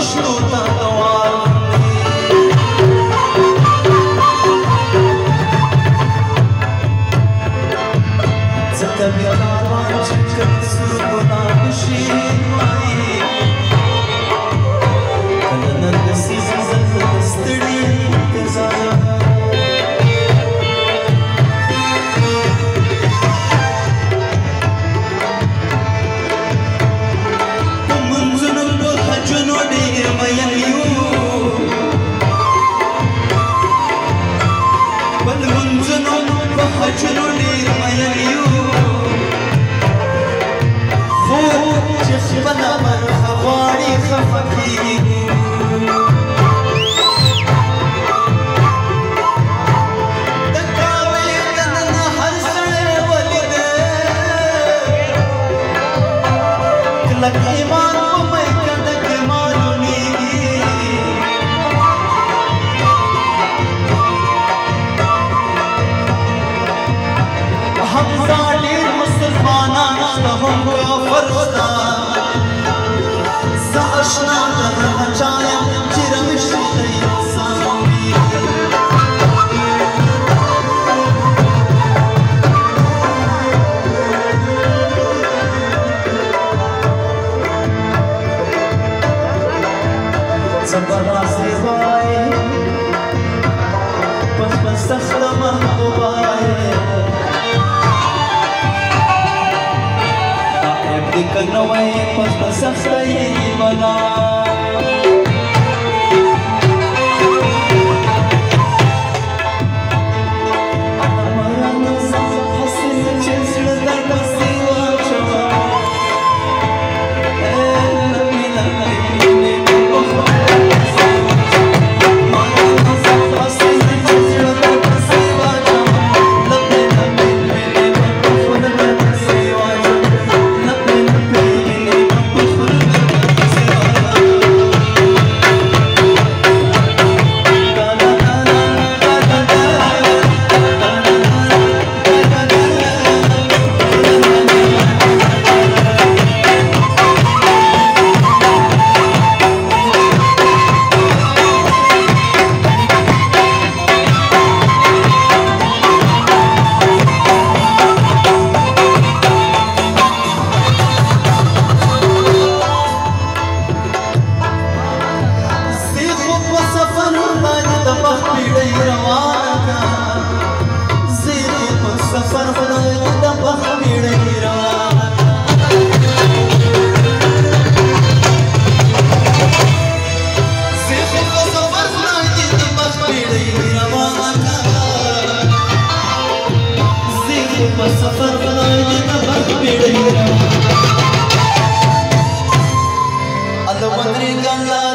Krishna سبرا سیوای پس پس تخلم خوبای اپ دې کنه وای پس پس تخلای ولا په سفر خدای دې ته بر بیړۍ الله مدري ګلا